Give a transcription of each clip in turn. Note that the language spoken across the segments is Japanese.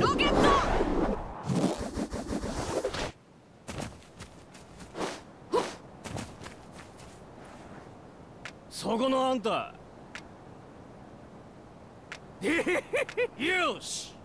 ロケット！そこのあんた。よし。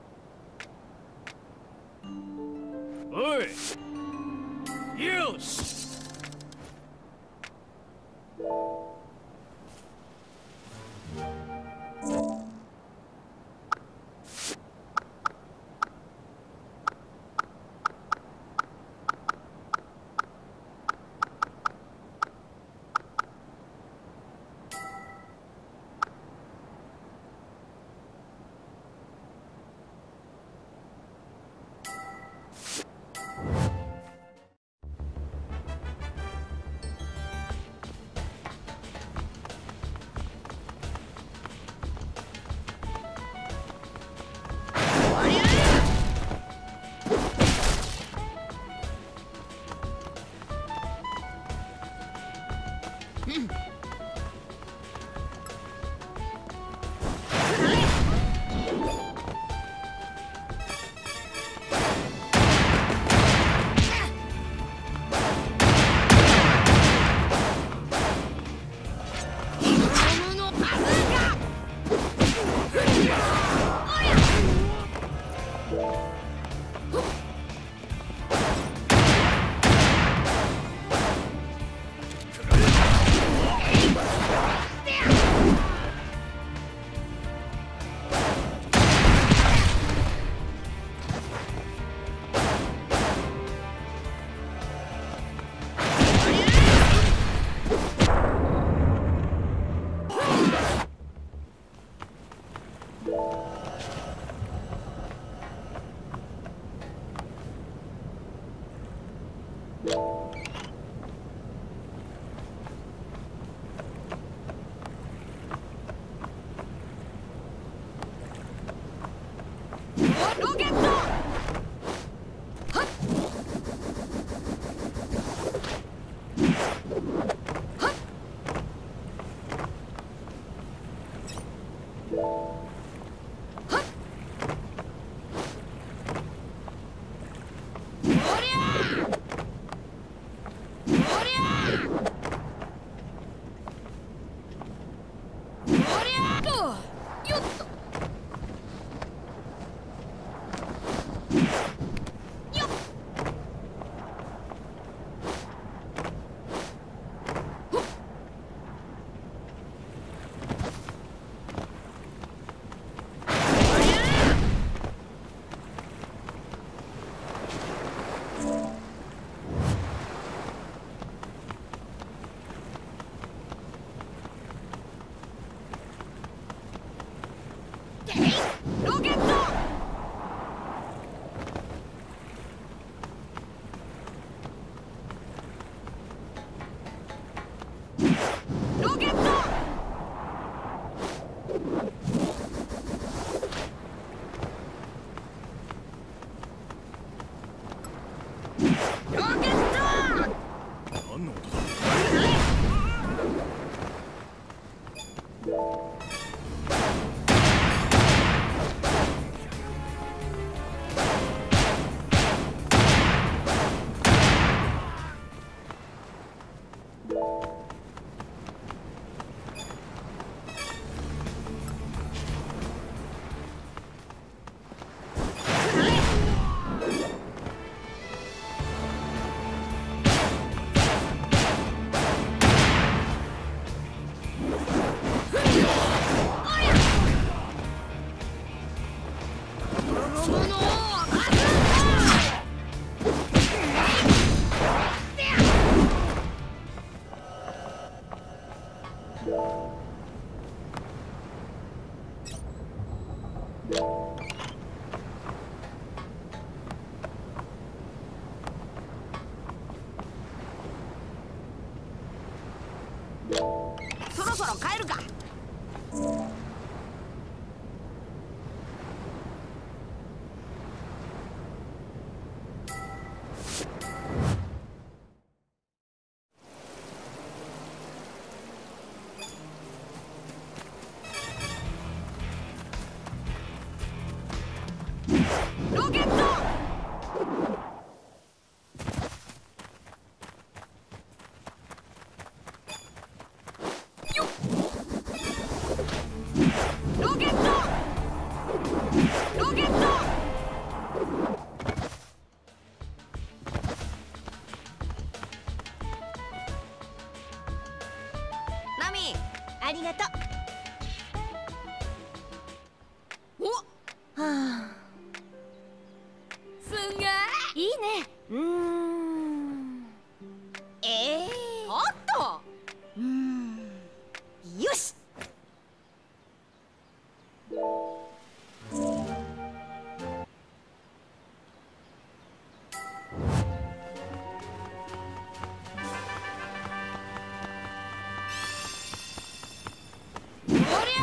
Bye.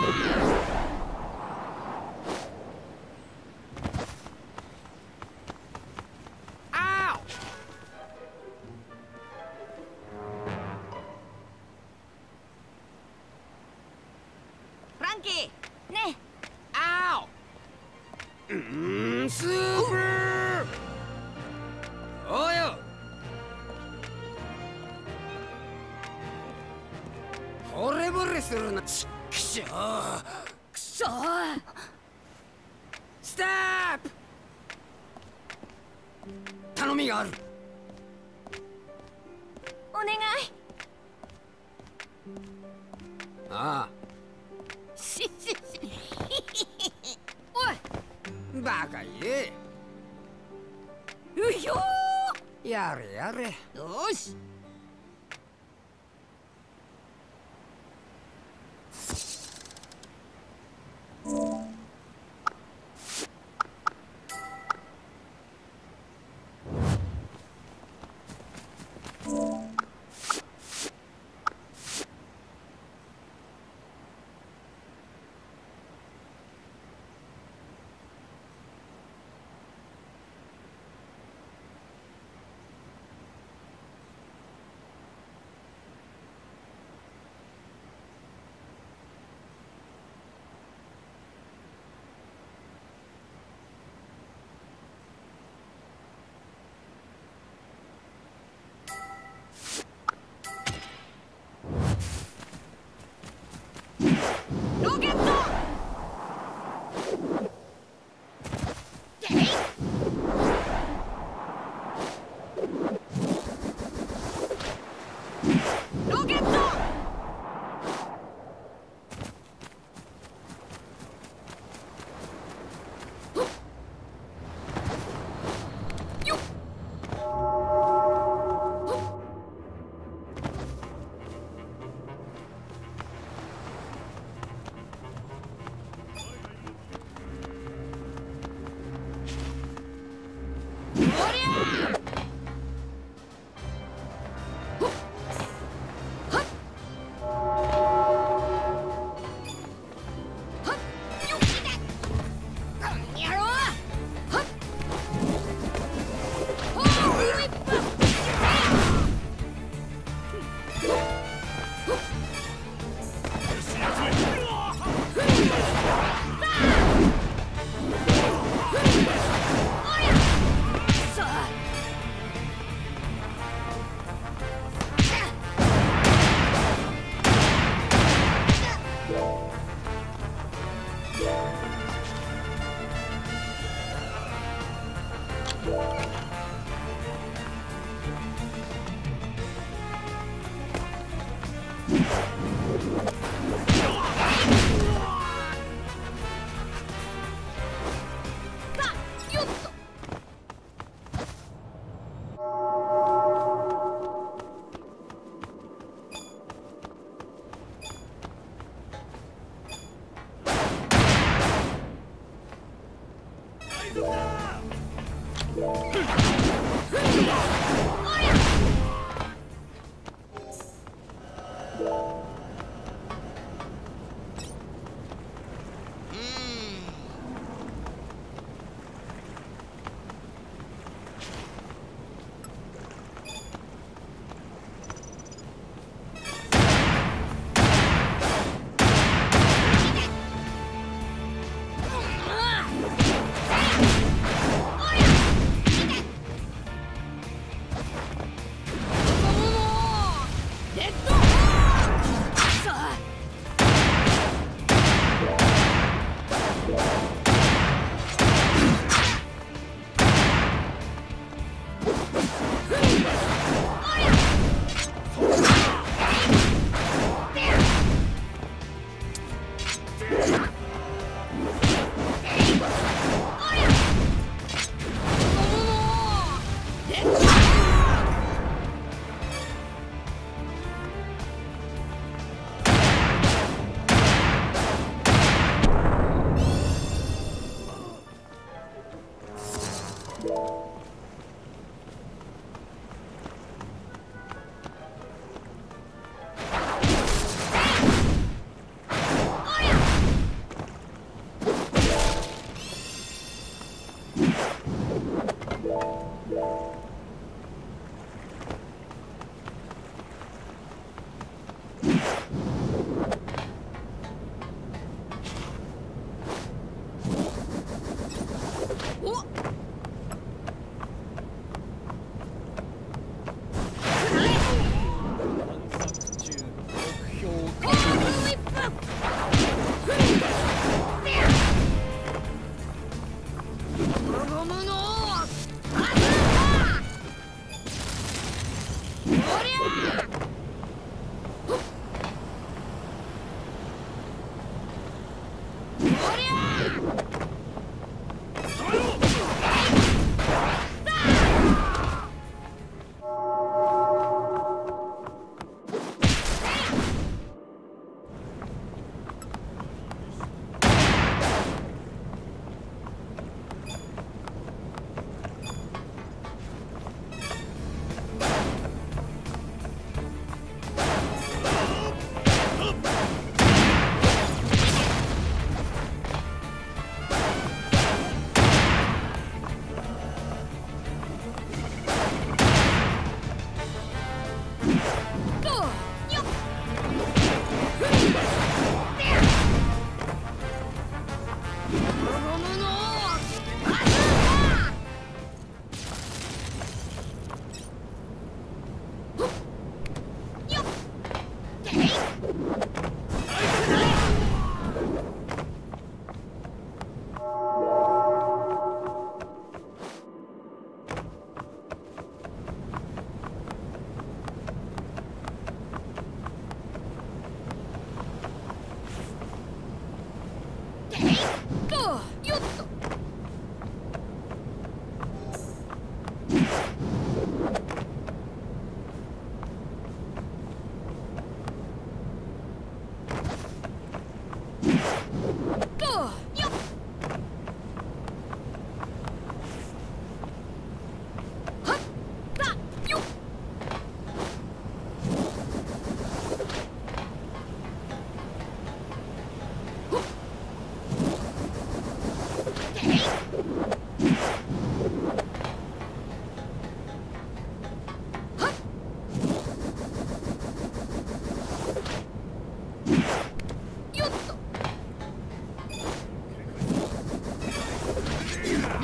Smoke.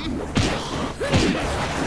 Let's go.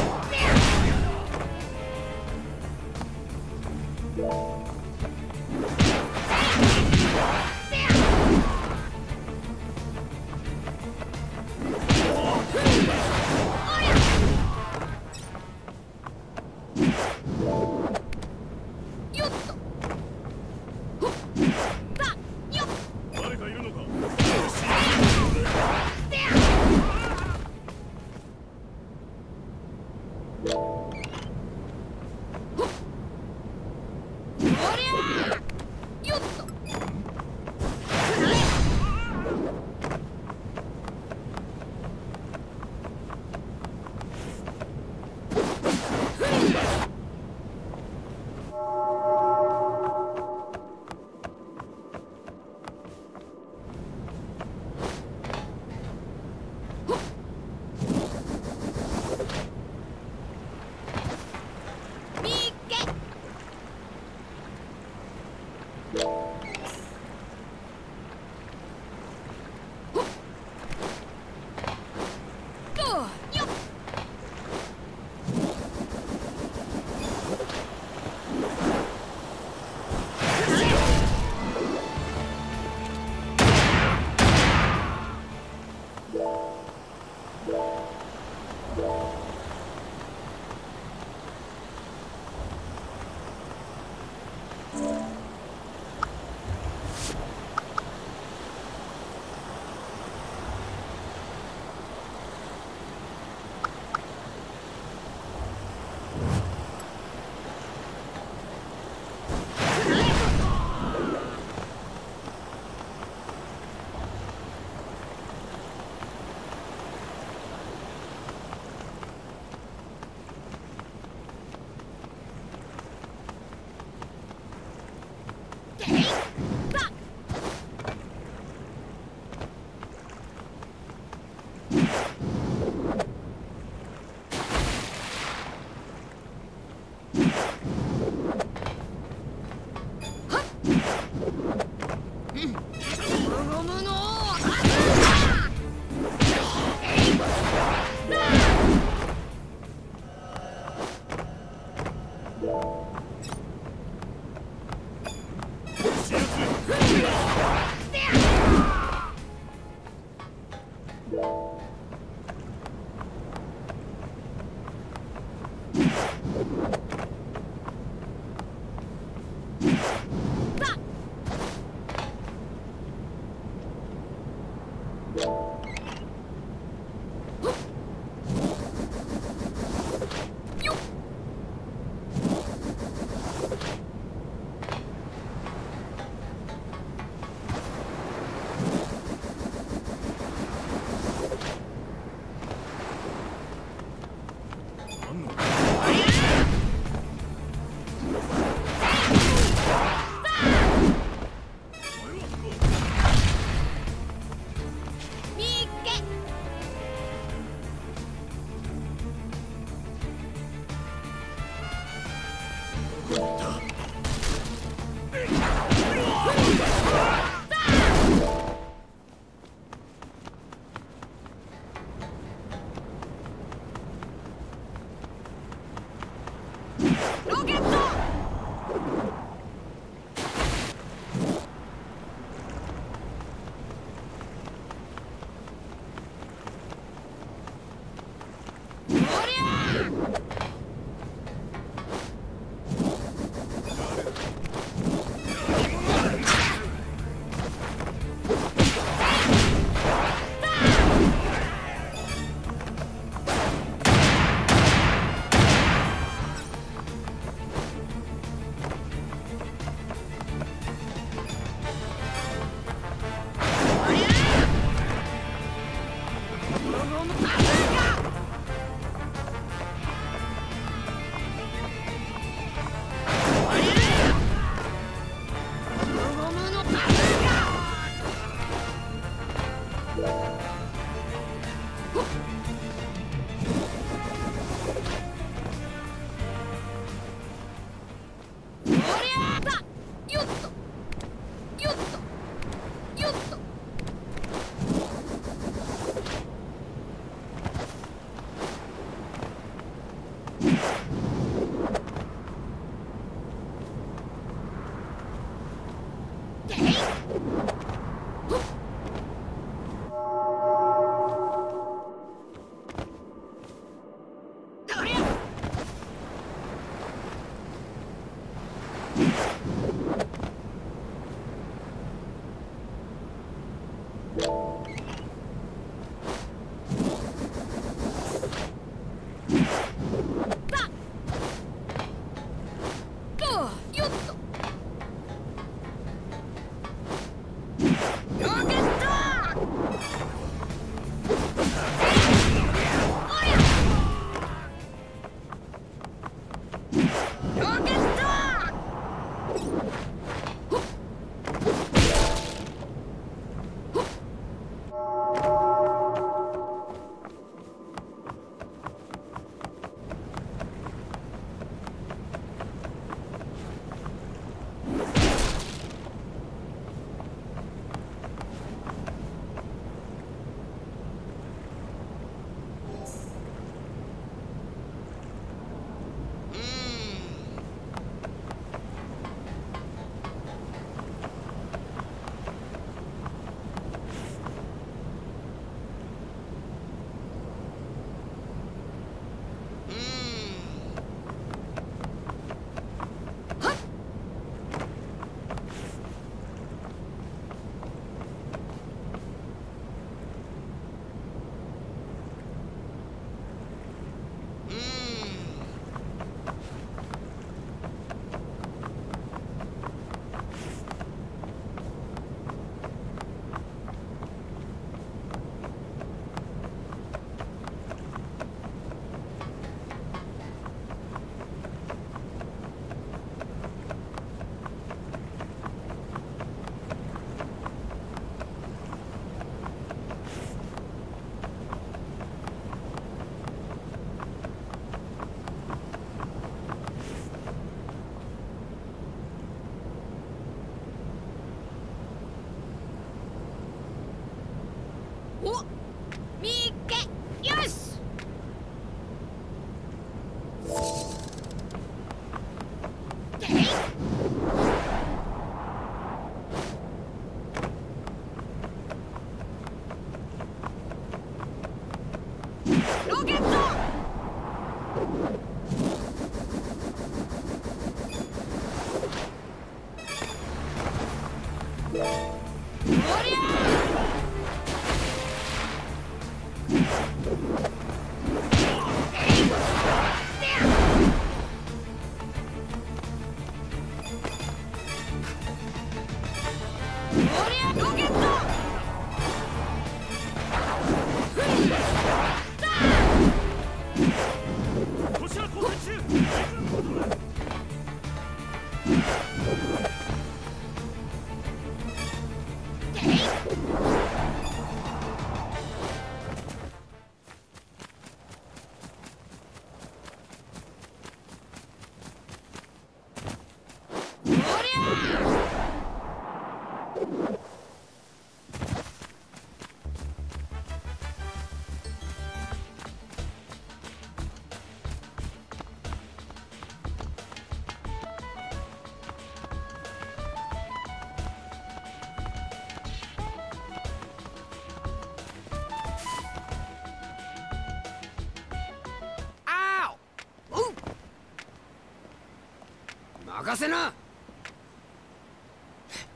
任せな。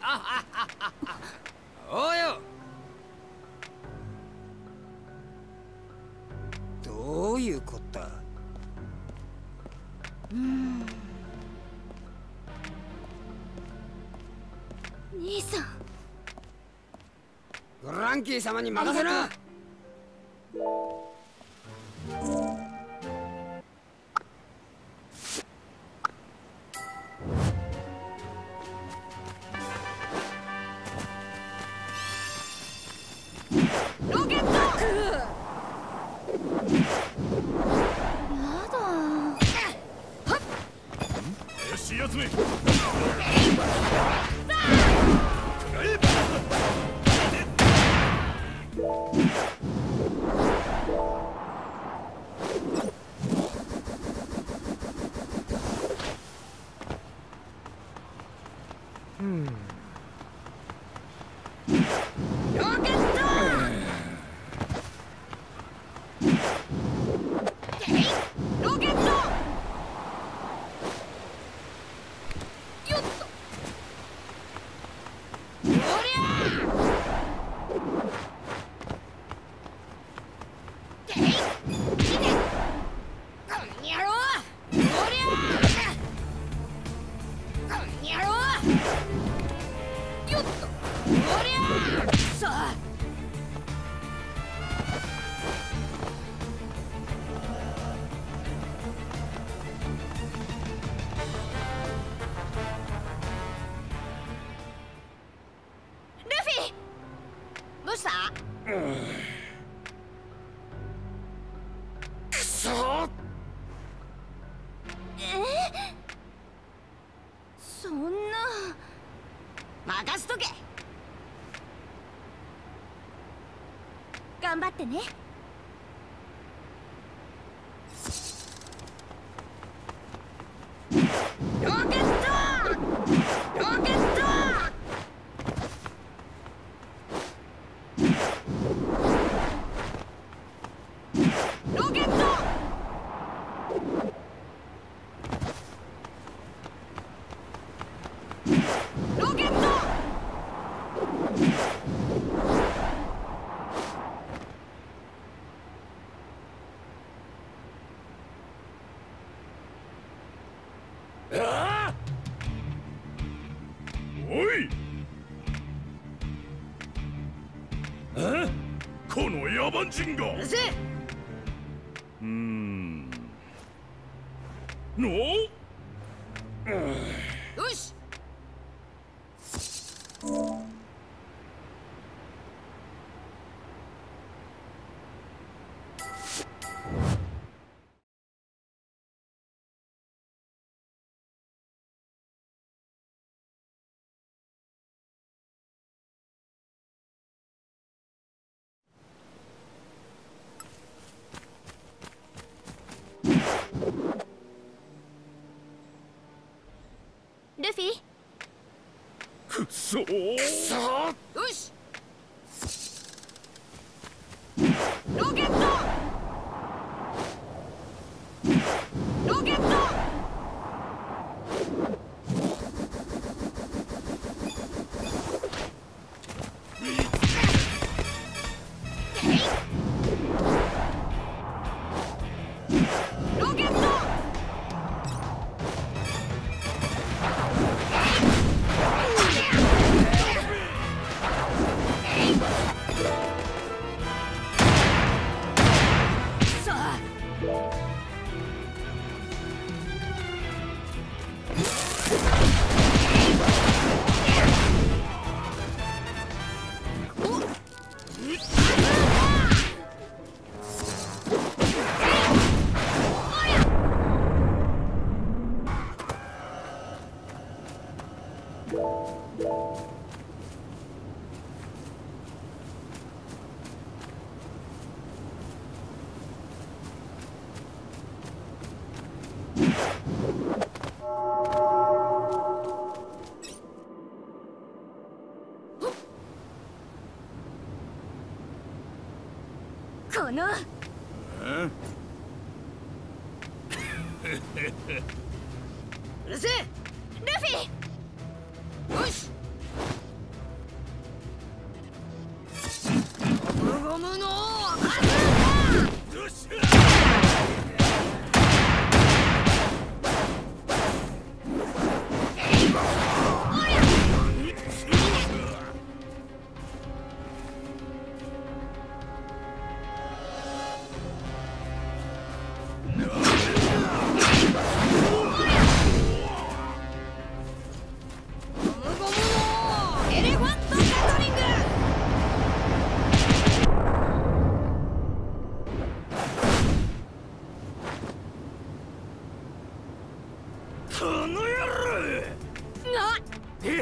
おうよ。どういうこった？兄さん。フランキー様に任せなしやつめってね。野蛮人がうるせえ。うーん。の？フィくそー。くそよし。ロケッ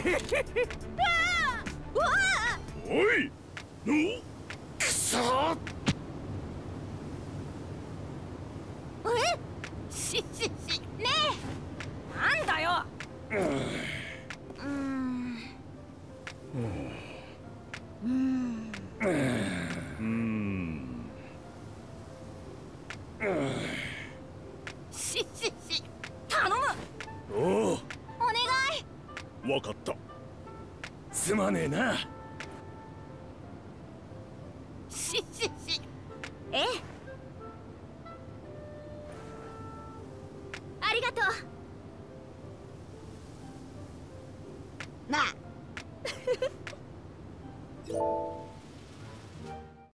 おいの